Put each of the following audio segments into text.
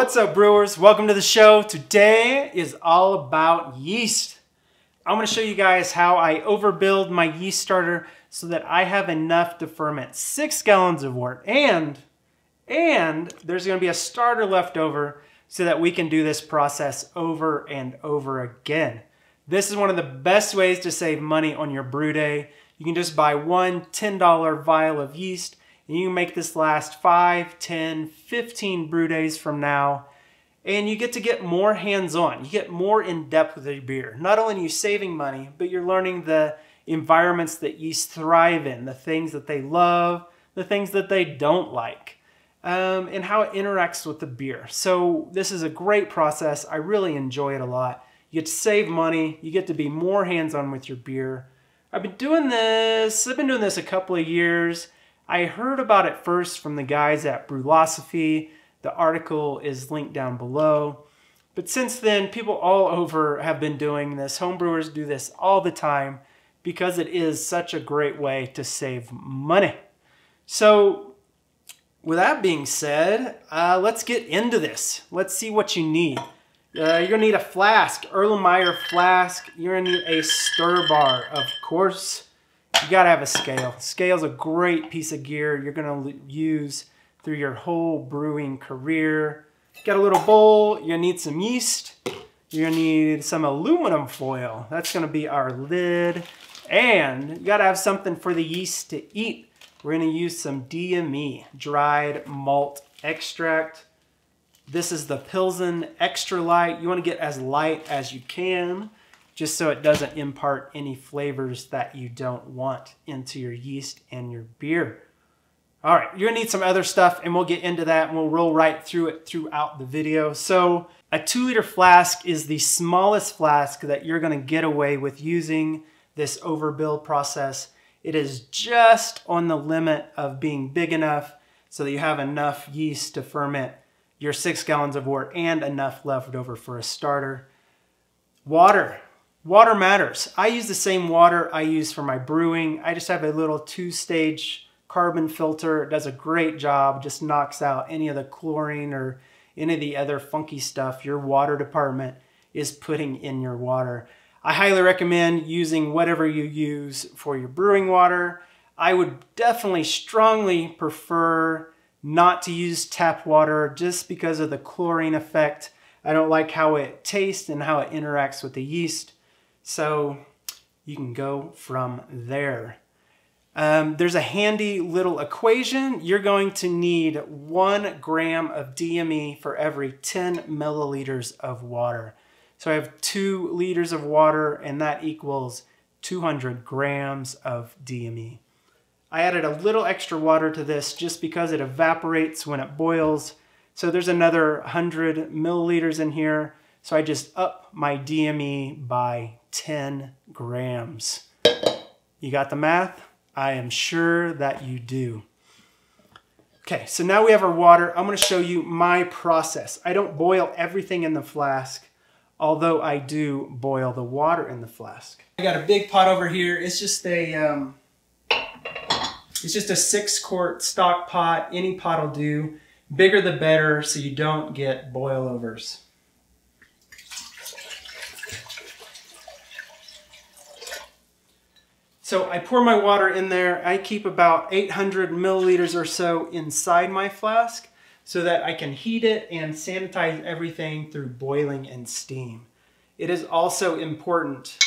What's up, brewers? Welcome to the show. Today is all about yeast. I'm going to show you guys how I overbuild my yeast starter so that I have enough to ferment six gallons of wort. And, and there's going to be a starter left over so that we can do this process over and over again. This is one of the best ways to save money on your brew day. You can just buy one $10 vial of yeast and you make this last 5, 10, 15 brew days from now. And you get to get more hands-on. You get more in-depth with your beer. Not only are you saving money, but you're learning the environments that yeast thrive in, the things that they love, the things that they don't like, um, and how it interacts with the beer. So this is a great process. I really enjoy it a lot. You get to save money. You get to be more hands-on with your beer. I've been doing this, I've been doing this a couple of years. I heard about it first from the guys at Brulosophy. The article is linked down below. But since then, people all over have been doing this. Homebrewers do this all the time because it is such a great way to save money. So, with that being said, uh, let's get into this. Let's see what you need. Uh, you're gonna need a flask, Erlenmeyer flask. You're gonna need a stir bar, of course you gotta have a scale. Scale's a great piece of gear you're gonna use through your whole brewing career. Got a little bowl, gonna need some yeast. You're gonna need some aluminum foil. That's gonna be our lid. And you gotta have something for the yeast to eat. We're gonna use some DME, dried malt extract. This is the Pilsen Extra Light. You wanna get as light as you can just so it doesn't impart any flavors that you don't want into your yeast and your beer. All right, you're gonna need some other stuff and we'll get into that and we'll roll right through it throughout the video. So a two liter flask is the smallest flask that you're gonna get away with using this overbuild process. It is just on the limit of being big enough so that you have enough yeast to ferment your six gallons of wort and enough left over for a starter. Water, Water matters. I use the same water I use for my brewing. I just have a little two-stage carbon filter. It does a great job, just knocks out any of the chlorine or any of the other funky stuff your water department is putting in your water. I highly recommend using whatever you use for your brewing water. I would definitely strongly prefer not to use tap water just because of the chlorine effect. I don't like how it tastes and how it interacts with the yeast. So you can go from there. Um, there's a handy little equation. You're going to need one gram of DME for every 10 milliliters of water. So I have two liters of water and that equals 200 grams of DME. I added a little extra water to this just because it evaporates when it boils. So there's another 100 milliliters in here. So I just up my DME by 10 grams. You got the math? I am sure that you do. Okay, so now we have our water. I'm gonna show you my process. I don't boil everything in the flask, although I do boil the water in the flask. I got a big pot over here. It's just a, um, it's just a six quart stock pot. Any pot will do. Bigger the better so you don't get boilovers. So I pour my water in there. I keep about 800 milliliters or so inside my flask so that I can heat it and sanitize everything through boiling and steam. It is also important,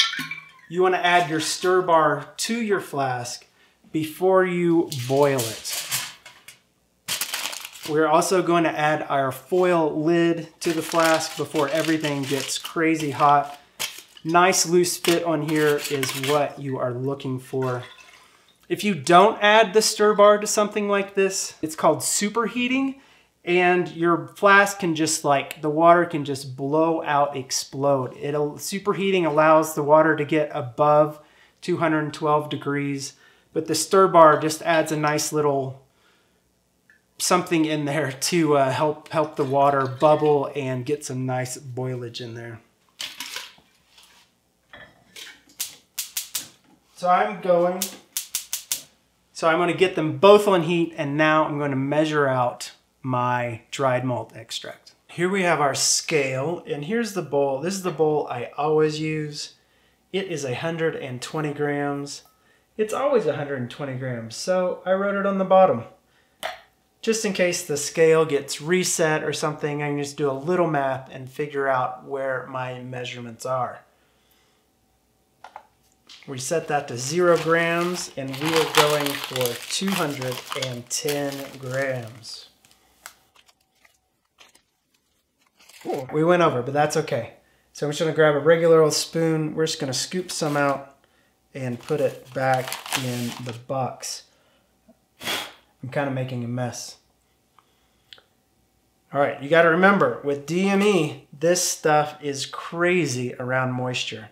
you wanna add your stir bar to your flask before you boil it. We're also going to add our foil lid to the flask before everything gets crazy hot nice loose fit on here is what you are looking for. If you don't add the stir bar to something like this, it's called superheating and your flask can just like, the water can just blow out, explode. It'll, superheating allows the water to get above 212 degrees, but the stir bar just adds a nice little something in there to uh, help help the water bubble and get some nice boilage in there. So I'm going, so I'm going to get them both on heat and now I'm going to measure out my dried malt extract. Here we have our scale, and here's the bowl. This is the bowl I always use. It is 120 grams. It's always 120 grams, so I wrote it on the bottom. Just in case the scale gets reset or something, I can just do a little math and figure out where my measurements are. We set that to zero grams and we are going for 210 grams. We went over, but that's okay. So I'm just gonna grab a regular old spoon. We're just gonna scoop some out and put it back in the box. I'm kind of making a mess. All right, you got to remember with DME, this stuff is crazy around moisture.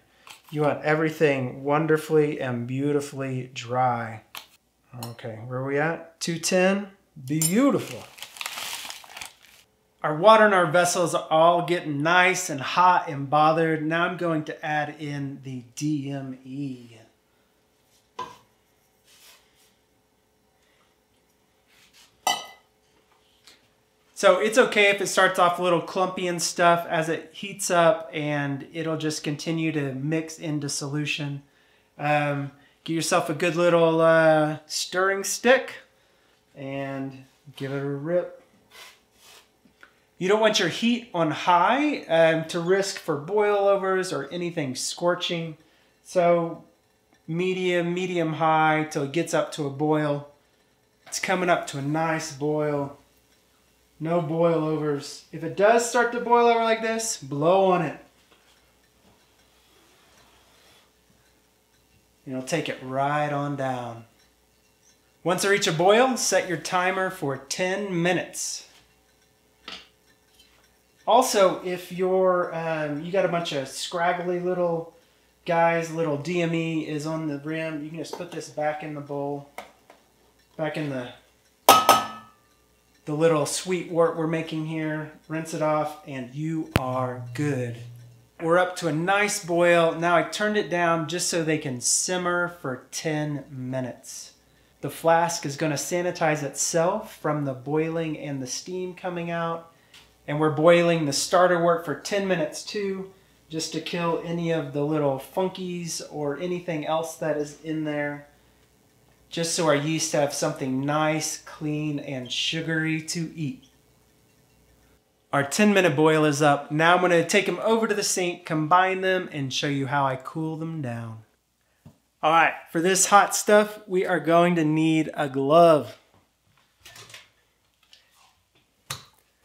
You want everything wonderfully and beautifully dry. Okay, where are we at? 210. Beautiful. Our water in our vessels are all getting nice and hot and bothered. Now I'm going to add in the DME. So it's okay if it starts off a little clumpy and stuff as it heats up and it'll just continue to mix into solution. Um, get yourself a good little uh, stirring stick and give it a rip. You don't want your heat on high um, to risk for boilovers or anything scorching. So medium, medium high till it gets up to a boil. It's coming up to a nice boil. No boil overs. If it does start to boil over like this, blow on it. And it'll take it right on down. Once they reach a boil, set your timer for 10 minutes. Also, if you're um, you got a bunch of scraggly little guys, little DME is on the rim, you can just put this back in the bowl, back in the the little sweet wort we're making here, rinse it off, and you are good. We're up to a nice boil. Now I turned it down just so they can simmer for 10 minutes. The flask is going to sanitize itself from the boiling and the steam coming out. And we're boiling the starter wort for 10 minutes too, just to kill any of the little funkies or anything else that is in there just so our yeast have something nice, clean, and sugary to eat. Our 10 minute boil is up. Now I'm to take them over to the sink, combine them, and show you how I cool them down. All right, for this hot stuff, we are going to need a glove.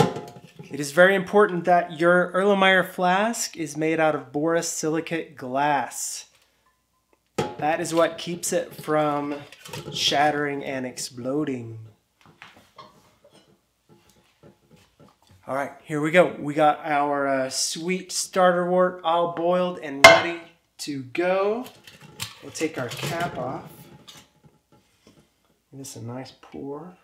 It is very important that your Erlenmeyer flask is made out of borosilicate glass. That is what keeps it from shattering and exploding. All right, here we go. We got our uh, sweet starter wort all boiled and ready to go. We'll take our cap off. Give this a nice pour.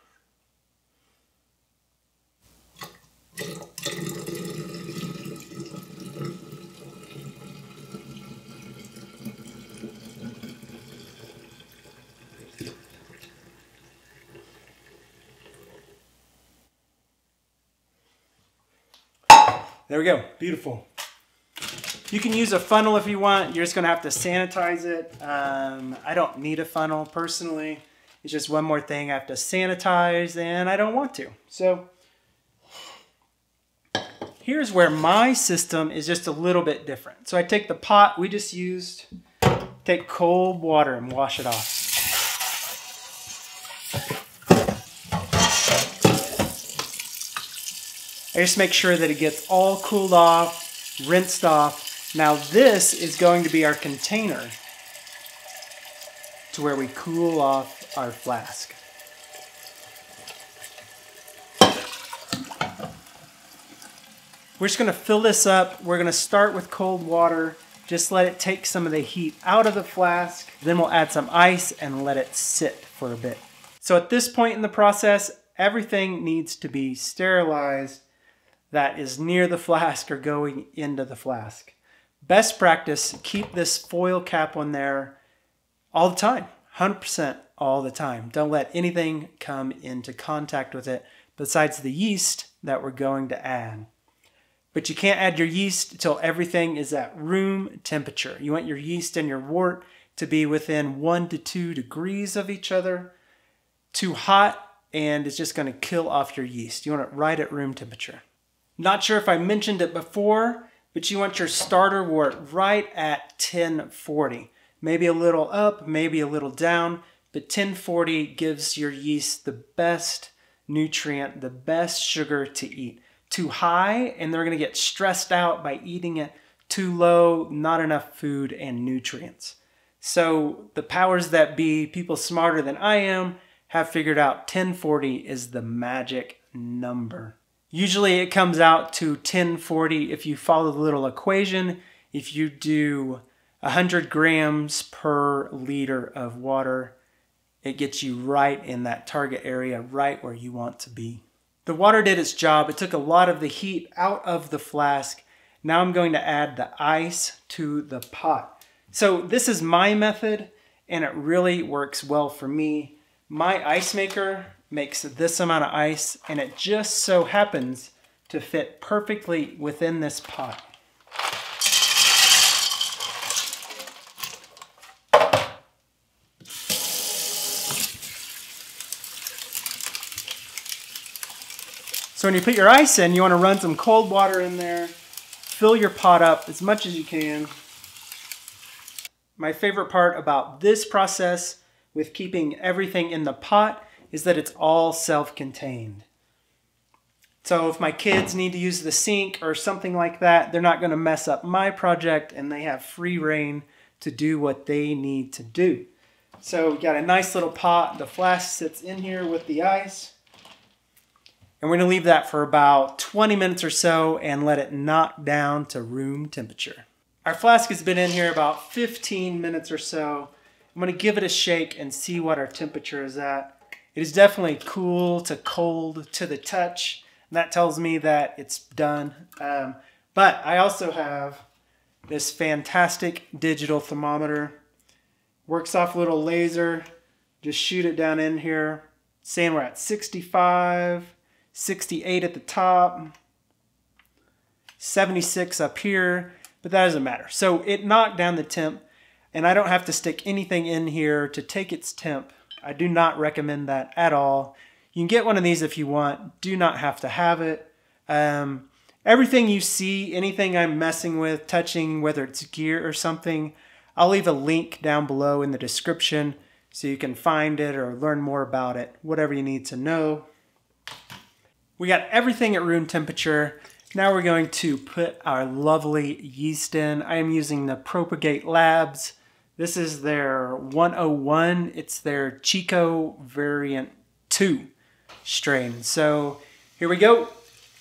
There we go, beautiful. You can use a funnel if you want. You're just gonna have to sanitize it. Um, I don't need a funnel personally. It's just one more thing I have to sanitize and I don't want to. So here's where my system is just a little bit different. So I take the pot we just used, take cold water and wash it off. I just make sure that it gets all cooled off, rinsed off. Now this is going to be our container to where we cool off our flask. We're just gonna fill this up. We're gonna start with cold water. Just let it take some of the heat out of the flask. Then we'll add some ice and let it sit for a bit. So at this point in the process, everything needs to be sterilized that is near the flask or going into the flask. Best practice, keep this foil cap on there all the time, 100% all the time. Don't let anything come into contact with it besides the yeast that we're going to add. But you can't add your yeast until everything is at room temperature. You want your yeast and your wort to be within one to two degrees of each other. Too hot and it's just going to kill off your yeast. You want it right at room temperature. Not sure if I mentioned it before, but you want your starter wort right at 1040. Maybe a little up, maybe a little down, but 1040 gives your yeast the best nutrient, the best sugar to eat. Too high, and they're going to get stressed out by eating it. Too low, not enough food and nutrients. So the powers that be, people smarter than I am, have figured out 1040 is the magic number. Usually it comes out to 1040 if you follow the little equation. If you do 100 grams per liter of water, it gets you right in that target area, right where you want to be. The water did its job. It took a lot of the heat out of the flask. Now I'm going to add the ice to the pot. So this is my method and it really works well for me. My ice maker makes this amount of ice and it just so happens to fit perfectly within this pot. So when you put your ice in, you want to run some cold water in there, fill your pot up as much as you can. My favorite part about this process with keeping everything in the pot is that it's all self-contained. So if my kids need to use the sink or something like that, they're not going to mess up my project and they have free reign to do what they need to do. So we got a nice little pot. The flask sits in here with the ice. And we're going to leave that for about 20 minutes or so and let it knock down to room temperature. Our flask has been in here about 15 minutes or so. I'm going to give it a shake and see what our temperature is at. It is definitely cool to cold to the touch. And that tells me that it's done. Um, but I also have this fantastic digital thermometer. Works off a little laser. Just shoot it down in here. Saying we're at 65, 68 at the top, 76 up here, but that doesn't matter. So it knocked down the temp and I don't have to stick anything in here to take its temp. I do not recommend that at all. You can get one of these if you want. Do not have to have it. Um, everything you see, anything I'm messing with, touching, whether it's gear or something, I'll leave a link down below in the description so you can find it or learn more about it, whatever you need to know. We got everything at room temperature. Now we're going to put our lovely yeast in. I am using the Propagate Labs this is their 101. It's their Chico Variant 2 strain. So here we go.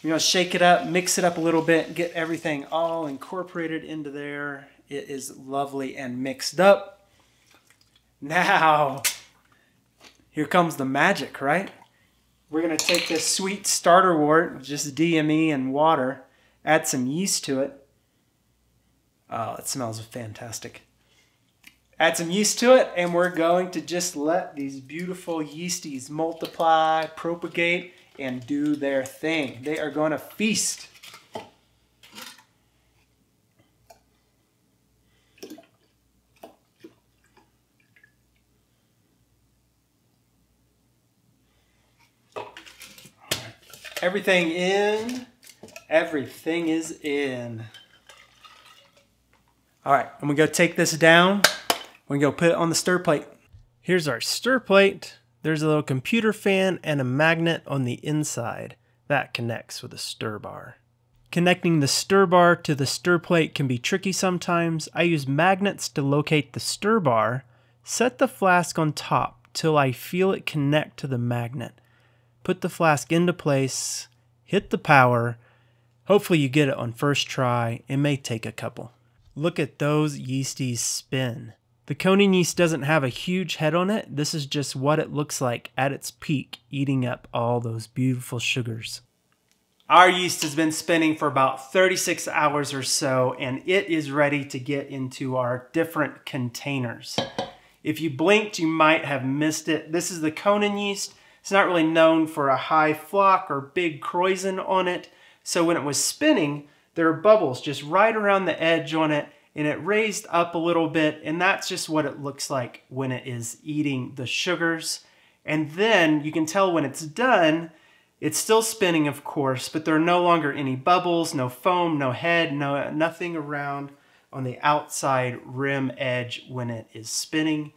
Going to shake it up, mix it up a little bit, get everything all incorporated into there. It is lovely and mixed up. Now, here comes the magic, right? We're going to take this sweet starter wort, just DME and water, add some yeast to it. Oh, it smells fantastic. Add some yeast to it, and we're going to just let these beautiful yeasties multiply, propagate, and do their thing. They are going to feast. Everything in. Everything is in. All right, I'm gonna go take this down. We're gonna go put it on the stir plate. Here's our stir plate. There's a little computer fan and a magnet on the inside. That connects with a stir bar. Connecting the stir bar to the stir plate can be tricky sometimes. I use magnets to locate the stir bar. Set the flask on top till I feel it connect to the magnet. Put the flask into place, hit the power. Hopefully you get it on first try. It may take a couple. Look at those yeasties spin. The Conan yeast doesn't have a huge head on it. This is just what it looks like at its peak, eating up all those beautiful sugars. Our yeast has been spinning for about 36 hours or so, and it is ready to get into our different containers. If you blinked, you might have missed it. This is the Conan yeast. It's not really known for a high flock or big krausen on it. So when it was spinning, there are bubbles just right around the edge on it and it raised up a little bit and that's just what it looks like when it is eating the sugars. And then you can tell when it's done, it's still spinning of course, but there are no longer any bubbles, no foam, no head, no nothing around on the outside rim edge when it is spinning.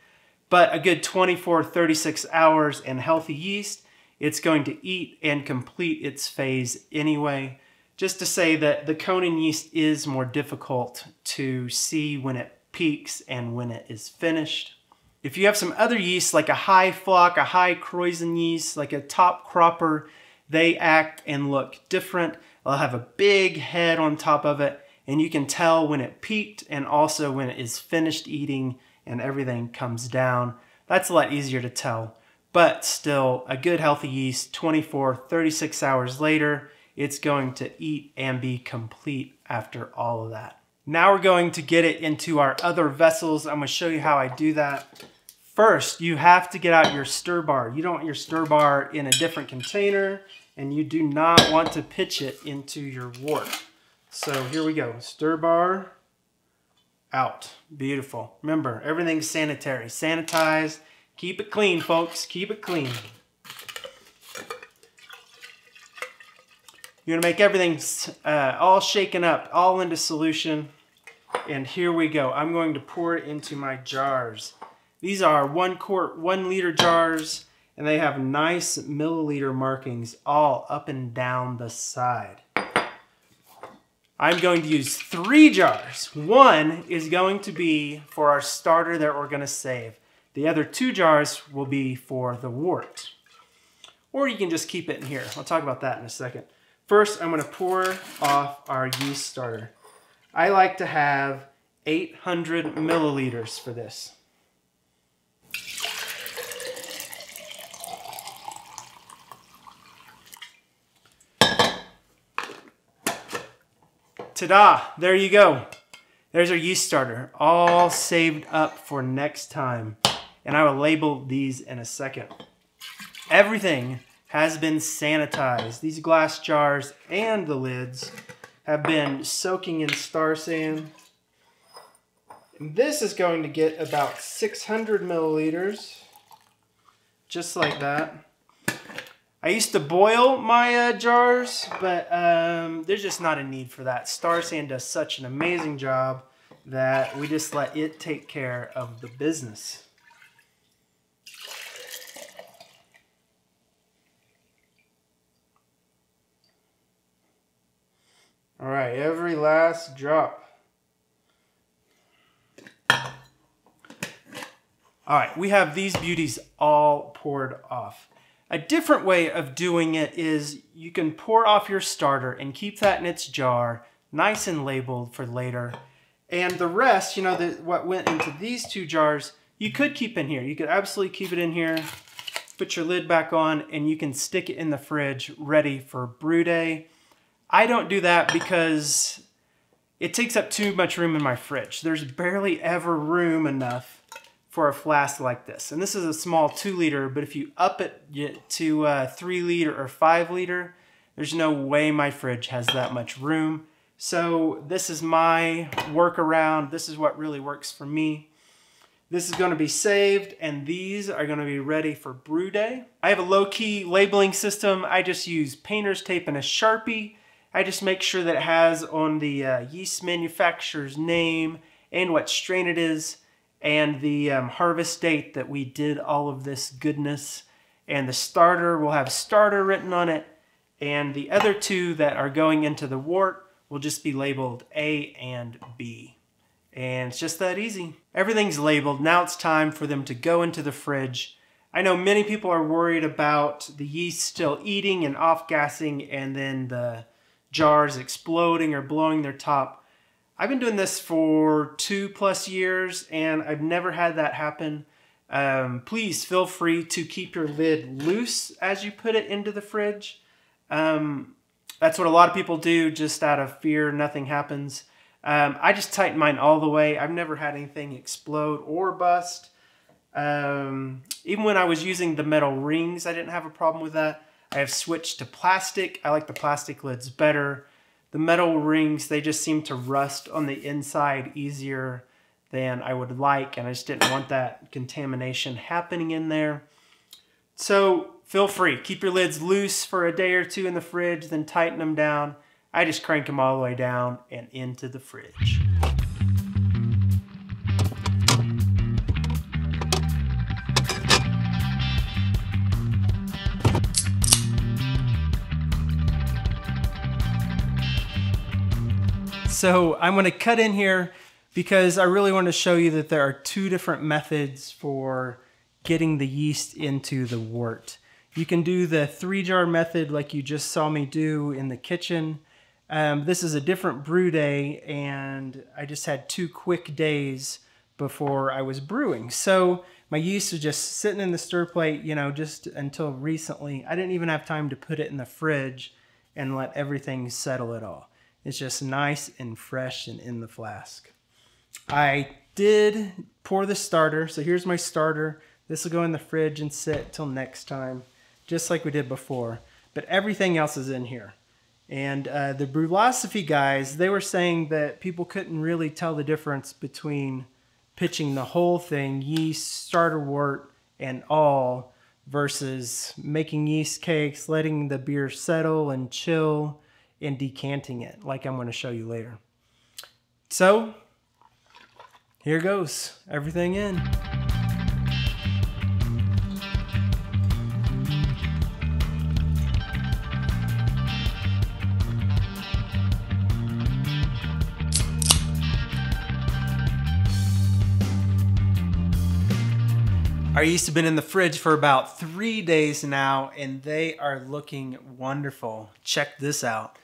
But a good 24, 36 hours and healthy yeast, it's going to eat and complete its phase anyway just to say that the Conan yeast is more difficult to see when it peaks and when it is finished. If you have some other yeast like a high flock, a high krausen yeast, like a top cropper, they act and look different. They'll have a big head on top of it and you can tell when it peaked and also when it is finished eating and everything comes down. That's a lot easier to tell. But still, a good healthy yeast 24, 36 hours later, it's going to eat and be complete after all of that. Now we're going to get it into our other vessels. I'm gonna show you how I do that. First, you have to get out your stir bar. You don't want your stir bar in a different container and you do not want to pitch it into your wort. So here we go, stir bar out. Beautiful. Remember, everything's sanitary. Sanitize, keep it clean, folks, keep it clean. You're gonna make everything uh, all shaken up, all into solution. And here we go. I'm going to pour it into my jars. These are one quart, one liter jars, and they have nice milliliter markings all up and down the side. I'm going to use three jars. One is going to be for our starter that we're gonna save. The other two jars will be for the wort. Or you can just keep it in here. I'll talk about that in a second. First, I'm gonna pour off our yeast starter. I like to have 800 milliliters for this. Ta-da, there you go. There's our yeast starter, all saved up for next time. And I will label these in a second. Everything has been sanitized. These glass jars and the lids have been soaking in Star San. And this is going to get about 600 milliliters, just like that. I used to boil my uh, jars, but um, there's just not a need for that. Star San does such an amazing job that we just let it take care of the business. All right, every last drop. All right, we have these beauties all poured off. A different way of doing it is you can pour off your starter and keep that in its jar, nice and labeled for later. And the rest, you know, the, what went into these two jars, you could keep in here. You could absolutely keep it in here, put your lid back on, and you can stick it in the fridge ready for brew day I don't do that because it takes up too much room in my fridge. There's barely ever room enough for a flask like this. And this is a small two liter, but if you up it to uh, three liter or five liter, there's no way my fridge has that much room. So this is my workaround. This is what really works for me. This is gonna be saved and these are gonna be ready for brew day. I have a low-key labeling system. I just use painter's tape and a Sharpie I just make sure that it has on the uh, yeast manufacturer's name and what strain it is and the um, harvest date that we did all of this goodness. And the starter will have starter written on it. And the other two that are going into the wort will just be labeled A and B. And it's just that easy. Everything's labeled. Now it's time for them to go into the fridge. I know many people are worried about the yeast still eating and off-gassing and then the jars exploding or blowing their top. I've been doing this for two plus years and I've never had that happen. Um, please feel free to keep your lid loose as you put it into the fridge. Um, that's what a lot of people do just out of fear nothing happens. Um, I just tighten mine all the way. I've never had anything explode or bust. Um, even when I was using the metal rings, I didn't have a problem with that. I have switched to plastic. I like the plastic lids better. the metal rings, they just seem to rust on the inside easier than I would like, and I just didn't want that contamination happening in there. So feel free, keep your lids loose for a day or two in the fridge, then tighten them down. I just crank them all the way down and into the fridge. So I'm going to cut in here because I really want to show you that there are two different methods for getting the yeast into the wort. You can do the three jar method like you just saw me do in the kitchen. Um, this is a different brew day and I just had two quick days before I was brewing. So my yeast was just sitting in the stir plate, you know, just until recently. I didn't even have time to put it in the fridge and let everything settle at all. It's just nice and fresh and in the flask. I did pour the starter. So here's my starter. This will go in the fridge and sit till next time, just like we did before. But everything else is in here. And uh, the Brulosophy guys, they were saying that people couldn't really tell the difference between pitching the whole thing, yeast, starter wort, and all, versus making yeast cakes, letting the beer settle and chill, and decanting it, like I'm going to show you later. So, here goes. Everything in. Our yeast have been in the fridge for about three days now, and they are looking wonderful. Check this out.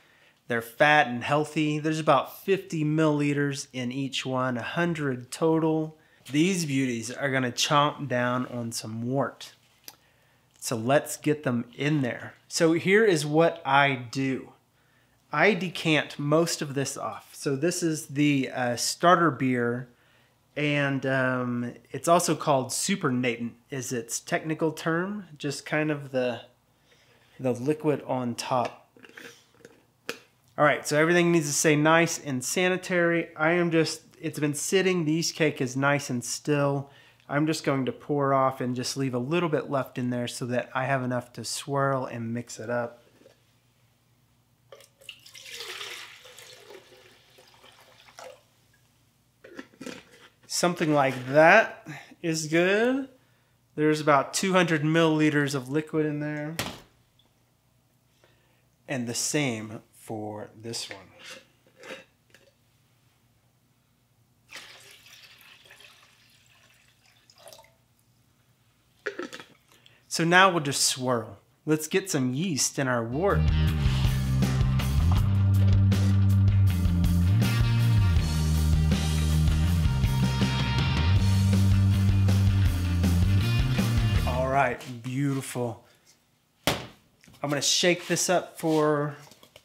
They're fat and healthy. There's about 50 milliliters in each one, 100 total. These beauties are gonna chomp down on some wort. So let's get them in there. So here is what I do. I decant most of this off. So this is the uh, starter beer and um, it's also called supernatant is its technical term, just kind of the, the liquid on top. All right, so everything needs to stay nice and sanitary. I am just, it's been sitting, the yeast cake is nice and still. I'm just going to pour off and just leave a little bit left in there so that I have enough to swirl and mix it up. Something like that is good. There's about 200 milliliters of liquid in there. And the same for this one. So now we'll just swirl. Let's get some yeast in our wort. All right, beautiful. I'm gonna shake this up for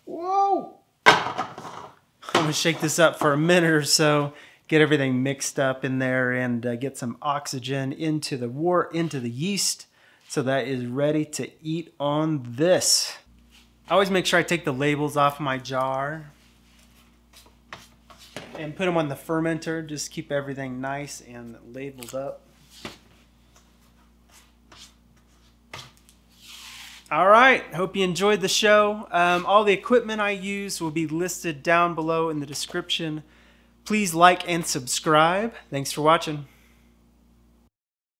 Whoa! I'm gonna shake this up for a minute or so, get everything mixed up in there and uh, get some oxygen into the wort, into the yeast, so that is ready to eat on this. I always make sure I take the labels off my jar and put them on the fermenter, just keep everything nice and labeled up. All right, hope you enjoyed the show. Um, all the equipment I use will be listed down below in the description. Please like and subscribe. Thanks for watching.